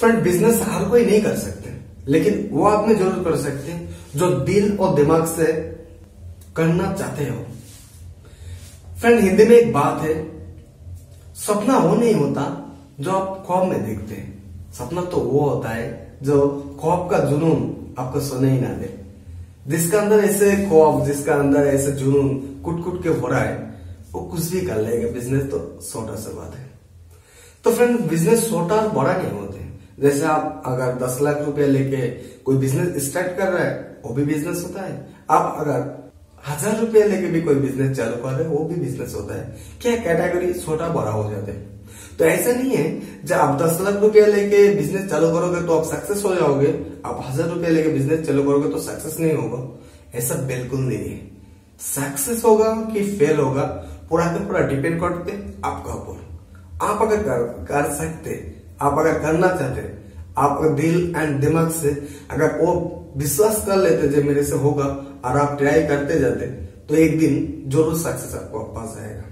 Friend business हर कोई नहीं कर सकते। लेकिन वो आप में ज़रूर कर सकते हैं, जो दिल और दिमाग से करना चाहते हो। फ्रेंड हिंदी में एक बात है, सपना वो नहीं होता जो आप ख्वाब में देखते हैं। सपना तो वो होता है जो ख्वाब का जुनून आपको सोने ही ना दे। जिसका अंदर ऐसे ख्वाब, जिसका अंदर ऐसे जुनून कुट कुट के हो रहा है, वो कुछ भी कर लेगा। बिज़नेस तो छोटा सा बात है। तो फ्रेंड बिज़नेस छोटा और बड़ा नहीं होते। जैसे आप अगर दस लाख रुपया लेके कोई बिज़नेस स्टार्ट कर रहा है वो भी बिज़नेस होता है। आप अगर हज़ार रुपया लेके भी कोई बिज़नेस चालू कर रहे हैं वो भी बिज़नेस होता है। क्या कैटेगरी छोटा बड़ा हो जाते हैं? तो ऐसा नहीं है जब आप दस लाख रुपया लेके बिज़नेस चालू करोगे तो आप सक्सेस हो जाओगे। आप हज़ार रुपया लेके बिज़नेस चालू करोगे तो सक्सेस नहीं होगा। ऐसा बिल्कुल नहीं है। सक्सेस होगा कि फेल होगा पूरा का पूरा डिपेंड करते आपका ऊपर। आप अगर कर, कर सकते आप अगर करना चाहते आप अगर दिल एंड दिमाग से अगर वो विश्वास कर लेते जो मेरे से होगा और आप ट्राई करते जाते तो एक दिन ज़रूर सक्सेस आपको पास आएगा।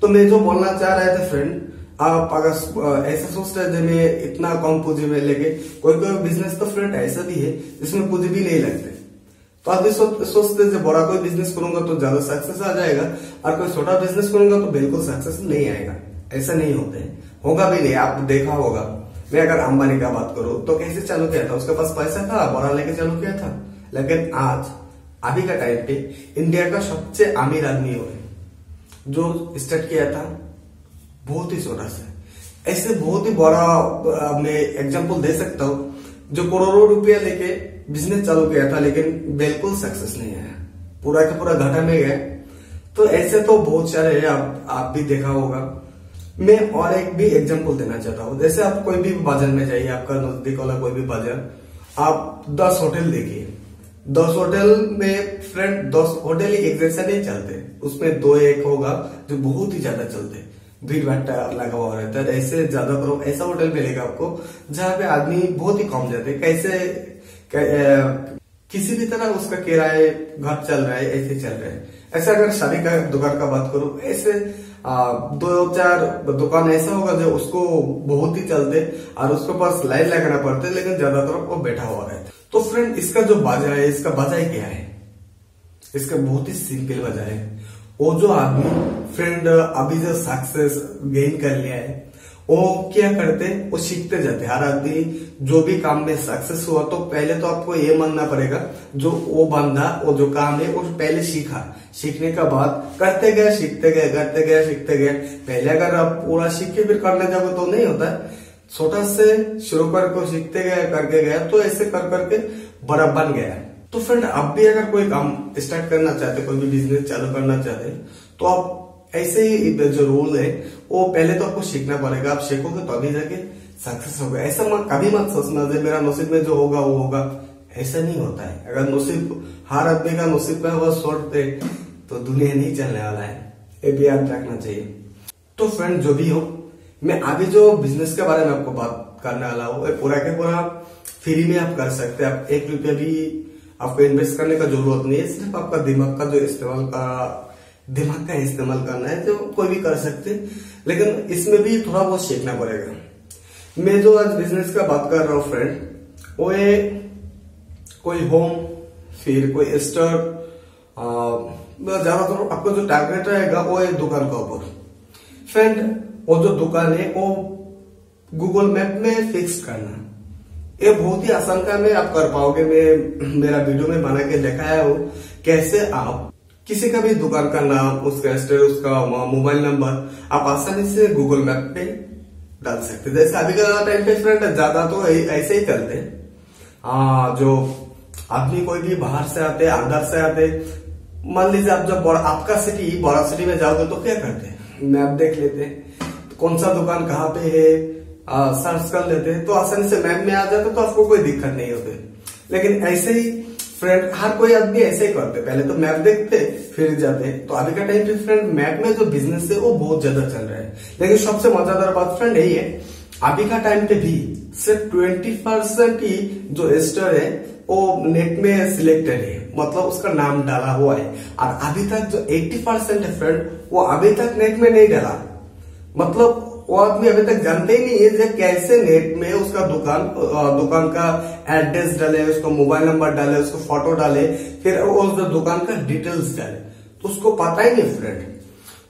तो मैं जो बोलना चाह रहे थे फ्रेंड आप अगर ऐसा सोच रहे थे मैं इतना कम पूंजी में लेके कोई कोई बिज़नेस तो फ्रेंड ऐसा भी है जिसमें पूंजी भी नहीं लगते। तो आप भी सोचते जब बड़ा कोई बिज़नेस करूँगा तो ज़्यादा सक्सेस आ जाएगा, और कोई छोटा बिज़नेस करूँगा तो बिल्कुल सक्सेस नहीं आएगा। ऐसा नहीं होता है। होगा भी नहीं आप देखा होगा। मैं अगर अंबानी का बात करूँ तो कैसे चालू किया था? उसके पास पैसा था बड़ा लेके चालू किया था। लेकिन आज, अभी का टाइम पे, इंडिया का सबसे अमीर आदमी हो, जो स्टार्ट किया था, बहुत ही छोटा सा ऐसे बहुत ही बड़ा मैं एग्जांपल दे सकता हूँ, जो करोड़ों रुपया लेके बिज़नेस चालू किया था, लेकिन बिल्कुल सक्सेस नहीं आया। पूरा का पूरा घाटा में गए तो ऐसे तो बहुत सारे है, आप आप भी देखा होगा। मैं और एक भी एग्जांपल देना चाहता हूँ। जैसे आप कोई भी बाज़ार में जाइए, आपका नज़दीक वाला कोई भी बाज़ार आप दस होटल देखिए। दस होटल में फ्रेंड दस होटल एक जैसा नहीं चलते। उसमें दो एक होगा जो बहुत ही ज़्यादा चलते। भीड़ भट्टा लगा हुआ रहता है। ऐसे ज़्यादा करो, ऐसा होटल मिलेगा आपको जहाँ पे आदमी बहुत ही कम जाते। कैसे किसी भी तरह उसका किराए, घर चल रहा है, ऐसे चल रहा है। ऐसा अगर शादी का, दुकान का बात करूँ, ऐसे दो चार दुकान ऐसा होगा जो उसको बहुत ही चलते और उसके पास लाइन लगाना पड़ते, लेकिन ज़्यादातर वो बैठा हुआ रहता तो फ्रेंड इसका जो बाजा है, इसका बाजा क्या है? इसका बहुत ही सिंपल वजह है। वो जो आदमी फ्रेंड अभी जो सक्सेस गेन कर लिया है वो क्या करते? वो सीखते जाते हर आदमी जो भी काम में सक्सेस हुआ तो पहले तो आपको ये मानना पड़ेगा, जो वो बंदा, वो जो काम है, वो पहले सीखा। सीखने का बाद करते गए, सीखते गए, करते गए, सीखते गए। पहले अगर आप पूरा सीख के फिर करने जाओगे तो नहीं होता। छोटा से शुरू कर सीखते गए, करके गए तो ऐसे कर करके बड़ा बन गया। तो फ्रेंड आप भी अगर कोई काम स्टार्ट करना चाहते, कोई भी बिज़नेस चालू करना चाहते तो आप ऐसे ही जो रूल है, वो पहले तो आपको सीखना पड़ेगा। आप सीखोगे तो अभी जाके सक्सेस होगा। ऐसा मत, कभी मत सोचना जो मेरा नसीब में जो होगा, वो होगा। ऐसा नहीं होता है। अगर नसीब, हर आदमी का नसीब में हुआ शॉर्ट तो दुनिया नहीं चलने वाला है। ये भी याद रखना चाहिए। तो फ्रेंड जो भी हो, मैं अभी जो बिज़नेस के बारे में आपको बात करने वाला हूँ पूरा के पूरा फ्री में आप कर सकते हैं। आप एक रुपया भी आपको इन्वेस्ट करने का ज़रूरत नहीं है। सिर्फ़ आपका दिमाग का जो इस्तेमाल का दिमाग का इस्तेमाल करना है तो कोई भी कर सकते लेकिन इसमें भी थोड़ा बहुत सीखना पड़ेगा। मैं जो आज बिज़नेस का बात कर रहा हूँ फ्रेंड वो ये कोई होम फिर कोई स्टोर ज़्यादातर आपका जो टारगेट रहेगा, वो है दुकान का ऊपर। फ्रेंड वो जो दुकान है, वो गूगल मैप में फिक्स करना। ये बहुत ही आसान काम है, आप कर पाओगे। मैं, मेरा वीडियो में बना के दिखाया हूँ, कैसे आप किसी का भी दुकान का नाम उसका स्टोर उसका मोबाइल नंबर आप आसानी से गूगल मैप पे डाल सकते जैसे अभी का टाइम पे फ्रेंड ज़्यादा तो ऐसे ही करते आ, जो आदमी कोई भी बाहर से आते अंदर से आते मान लीजिए आप जब आपका सिटी बड़ा सिटी में जाओगे तो क्या करते हैं? मैप देख लेते हैं। कौन सा दुकान कहाँ पे है? सर्च कर लेते हैं। तो आसानी से मैप में आ जाते तो आपको कोई दिक्कत नहीं होती। लेकिन ऐसे ही फ्रेंड हर कोई आदमी ऐसे ही करते पहले तो मैप देखते, फिर जाते तो अभी का टाइम पे फ्रेंड मैप में जो बिज़नेस है, वो बहुत ज़्यादा चल रहा है। लेकिन सबसे मज़ेदार बात फ्रेंड यही है, अभी का टाइम पे भी सिर्फ़ ट्वेंटी परसेंट ही जो स्टोर है, वो नेट में सिलेक्टेड है। मतलब उसका नाम डाला हुआ है। और अभी तक जो 80 परसेंट है फ्रेंड वो अभी तक नेट में नहीं डाला। मतलब वो आदमी अभी तक जानते ही नहीं है जो कैसे नेट में उसका दुकान दुकान का एड्रेस डाले, उसको मोबाइल नंबर डाले, उसको फ़ोटो डाले, फिर उस दुकान का डिटेल्स डाले। तो उसको पता ही नहीं फ्रेंड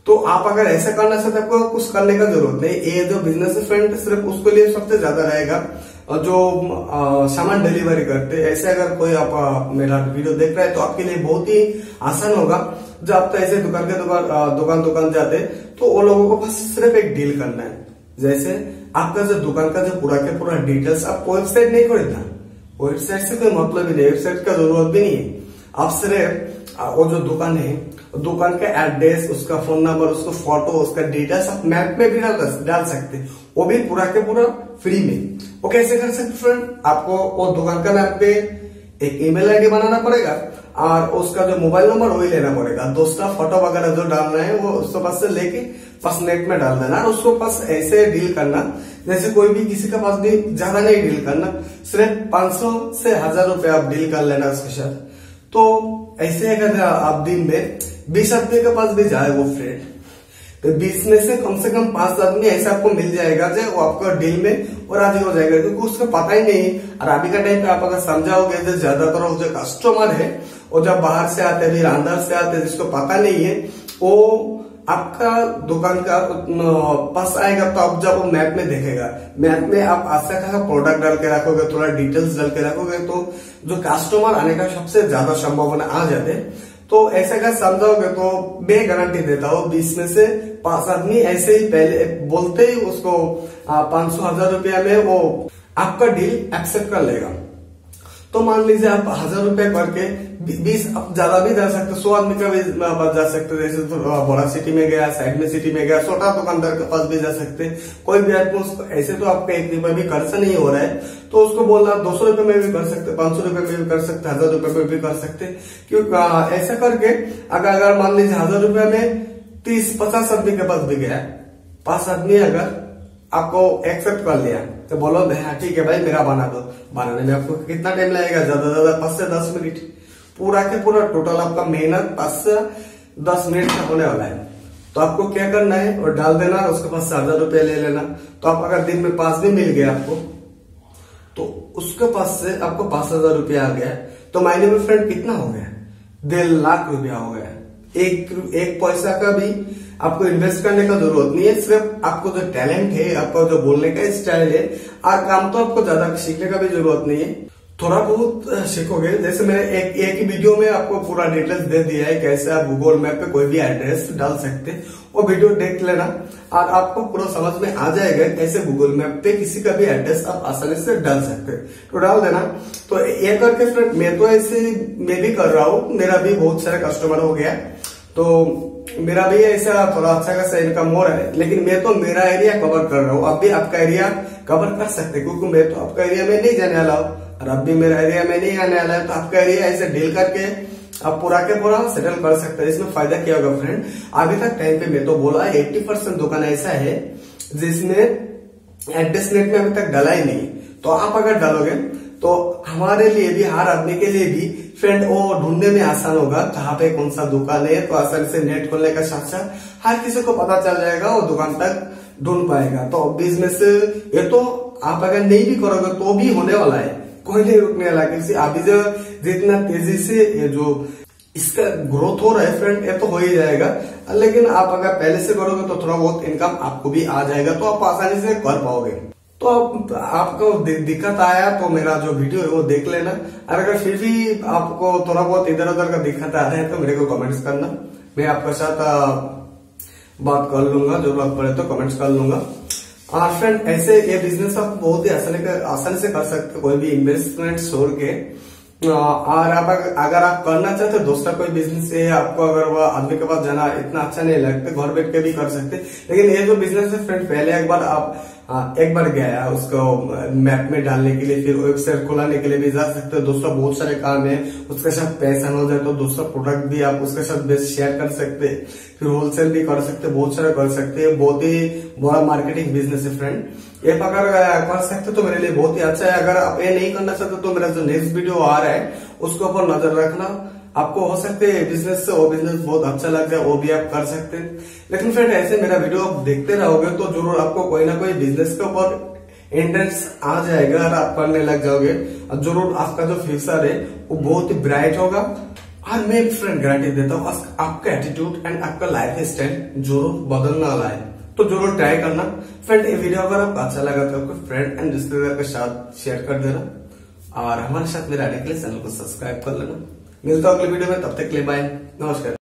तो आप अगर ऐसा करना चाहते आपको कुछ करने का ज़रूरत नहीं। ये जो बिज़नेस फ्रेंड सिर्फ़ उसके लिए सबसे ज़्यादा रहेगा। और जो सामान डिलीवरी करते ऐसे अगर कोई आप मेरा वीडियो देख रहा है तो आपके लिए बहुत ही आसान होगा। जब आप तो ऐसे दुकान के दुकान दुकान दुकान जाते तो वो लोगों को बस सिर्फ़ एक डील करना है। जैसे आपका जो दुकान का जो पूरा के पूरा डिटेल्स आप वेबसाइट नहीं खरीदना। वेबसाइट से कोई मतलब ही नहीं वेबसाइट का ज़रूरत भी नहीं है। आप सिर्फ़ वो जो दुकान है दुकान का एड्रेस उसका फ़ोन नंबर उसका फ़ोटो उसका डिटेल्स आप मैप में भी डाल सकते वो भी पूरा के पूरा फ्री में। वो कैसे कर सकते फ्रेंड आपको वो दुकान का मैप पे एक ईमेल आईडी बनाना पड़ेगा। और उसका जो मोबाइल नंबर वही लेना पड़ेगा। दूसरा फ़ोटो वगैरह जो डालना है, वो उसके पास से लेके पास नेट में डाल देना और उसको पास ऐसे डील करना, जैसे कोई भी किसी के पास भी ज़्यादा नहीं डील करना, सिर्फ़ 500 से हज़ार रुपए आप डील कर लेना उसके साथ। तो ऐसे अगर आप दिन में बीस आदमी के पास भी जाए वो फ्रेंड तो बीस में से कम से कम पाँच आदमी ऐसे आपको मिल जाएगा जो वो आपको डील में और राज़ी हो जाएगा, क्योंकि उसको पता ही नहीं। और अभी का टाइम पे आप अगर समझाओगे, जो ज़्यादातर जो कस्टमर है वो जब बाहर से आते हैं अंदर से आते हैं, जिसको पता नहीं है, वो आपका दुकान का पास आएगा तो आप जब वो मैप में देखेगा। मैप में आप अच्छा खासा प्रोडक्ट डाल के रखोगे, थोड़ा डिटेल्स डाल के रखोगे तो जो कस्टमर आने का सबसे ज़्यादा संभावना आ जाते तो ऐसे अगर समझाओगे तो मैं गारंटी देता हूँ, बीस में से पाँच आदमी ऐसे ही पहले बोलते ही उसको पाँच सौ, हज़ार रुपया में वो आपका डील एक्सेप्ट कर लेगा। तो मान लीजिए आप हज़ार रुपए करके बीस ज़्यादा भी जा सकते, सौ आदमी का भी जा सकते, जैसे तो बड़ा सिटी में गया साइड में सिटी में गया, छोटा दुकानदार के पास भी जा सकते, कोई भी आदमी उसको, ऐसे तो आपका एक रुपए भी खर्च नहीं हो रहा है तो उसको बोलना, दो सौ रुपए में भी कर सकते, पाँच सौ रुपए में भी कर सकते, हज़ार रुपए में भी कर सकते, क्योंकि ऐसा करके, अगर अगर मान लीजिए हज़ार रुपए में तीस, पचास आदमी के पास भी गया, पाँच आदमी अगर आपको एक्सेप्ट कर लिया। तो बोलो हाँ ठीक है भाई, मेरा बना दो। बनाने में आपको कितना टाइम लगेगा? ज़्यादा ज़्यादा पाँच से दस मिनट। पूरा के पूरा टोटल आपका मेहनत पाँच से दस मिनट का होने वाला है। तो आपको क्या करना है? और डाल देना, उसके पास सात हज़ार रुपया ले लेना। तो आप अगर दिन में पाँच दिन मिल गया आपको तो उसके पास से आपको पाँच हज़ार रुपया आ गया तो मायने में फ्रेंड कितना हो गया? डेढ़ लाख रुपया हो गया। एक एक पैसा का भी आपको इन्वेस्ट करने का ज़रूरत नहीं है, सिर्फ़ आपको जो टैलेंट है, आपका जो बोलने का स्टाइल है, और काम तो आपको ज़्यादा सीखने का भी ज़रूरत नहीं है। थोड़ा बहुत सीखोगे। जैसे मैंने एक एक ही वीडियो में आपको पूरा डिटेल्स दे दिया है, कैसे आप गूगल मैप पे कोई भी एड्रेस डाल सकते वो वीडियो देख लेना, और आपको पूरा समझ में आ जाएगा कैसे गूगल मैप पे किसी का भी एड्रेस आप आसानी से डाल सकते तो डाल देना। तो ये करके फ्रेंड मैं तो ऐसे, मैं भी कर रहा हूँ। मेरा भी बहुत सारे कस्टमर हो गया। तो मेरा भी ऐसा थोड़ा अच्छा खासा इनकम हो रहा है, लेकिन मैं तो मेरा एरिया कवर कर रहा हूँ। अब भी आपका एरिया कवर कर सकते क्योंकि मैं तो आपका एरिया में नहीं जाने वाला हूँ। और अब भी मेरा एरिया में नहीं आने वाला है तो आपका एरिया ऐसे डील करके आप पूरा के पूरा सेटल कर सकते हैं। इसमें फ़ायदा क्या होगा फ्रेंड अभी तक टाइम पे मैं तो बोला एट्टी परसेंट दुकान ऐसा है जिसने एड्रेस नेट में अभी तक डाला ही नहीं। तो आप अगर डालोगे तो हमारे लिए भी, हर आदमी के लिए भी फ्रेंड वो ढूँढने में आसान होगा, कहाँ पे कौन सा दुकान है तो आसानी से नेट खोलने का साथ साथ हर किसी को पता चल जाएगा वो दुकान तक ढूंढ पाएगा। तो बिज़नेस ये तो आप अगर नहीं भी करोगे तो भी होने वाला है। कोई नहीं रुकने वाला, क्योंकि अभी जो जितना तेज़ी से ये जो इसका ग्रोथ हो रहा है फ्रेंड ये तो हो ही जाएगा। लेकिन आप अगर पहले से करोगे तो थोड़ा बहुत इनकम आपको भी आ जाएगा तो आप आसानी से कर पाओगे। तो आप, आपको दिक्कत आया तो मेरा जो वीडियो है वो देख लेना। और अगर फिर भी आपको थोड़ा बहुत इधर उधर का दिक्कत आ रहा है तो मेरे को कमेंट्स करना। मैं आपके साथ बात कर लूँगा ज़रूरत पड़े तो कमेंट्स कर लूँगा। और फ्रेंड ऐसे ये बिज़नेस आप बहुत ही आसानी कर, आसानी से कर सकते कोई भी इन्वेस्टमेंट छोड़ के। और आप अगर आप करना चाहते हो दूसरा कोई बिज़नेस है आपको अगर वह आदमी के पास जाना इतना अच्छा नहीं लगता घर बैठ के भी कर सकते। लेकिन ये जो बिज़नेस है फ्रेंड पहले एक बार आप एक बार गया उसको मैप में डालने के लिए, फिर वेबसाइट खुलाने के लिए भी जा सकते हो। दोस्तों, बहुत सारे काम है। उसके साथ पैसा हो जाए तो दूसरा प्रोडक्ट भी आप उसके साथ बेस्ट शेयर कर सकते फिर होलसेल भी कर सकते बहुत सारे कर सकते हैं। बहुत ही बड़ा मार्केटिंग बिज़नेस है फ्रेंड ये अगर कर सकते तो मेरे लिए बहुत ही अच्छा है। अगर आप ये नहीं करना चाहते तो मेरा जो नेक्स्ट वीडियो आ रहा है, उसके ऊपर नज़र रखना। आपको हो सकते हैं बिज़नेस से, वो बिज़नेस बहुत अच्छा लग जाए वो भी आप कर सकते हैं। लेकिन फ्रेंड ऐसे मेरा वीडियो आप देखते रहोगे तो ज़रूर आपको कोई ना कोई बिज़नेस के ऊपर इंटरेस्ट आ जाएगा और आप करने लग जाओगे। और ज़रूर आपका जो फ्यूचर है, वो बहुत ही ब्राइट होगा। और मैं फ्रेंड गारंटी देता हूँ, आपका एटीट्यूड एंड आपका लाइफ स्टाइल ज़रूर बदलने वाला है तो ज़रूर ट्राई करना। फ्रेंड ये वीडियो अगर आपको अच्छा लगा तो आपको फ्रेंड एंड रिश्तेदार के साथ शेयर कर देना। और हमारे साथ मेरे के लिए चैनल को सब्सक्राइब कर लेना। मिलता हूँ अगले वीडियो में तब तक के लिए बाय नमस्कार.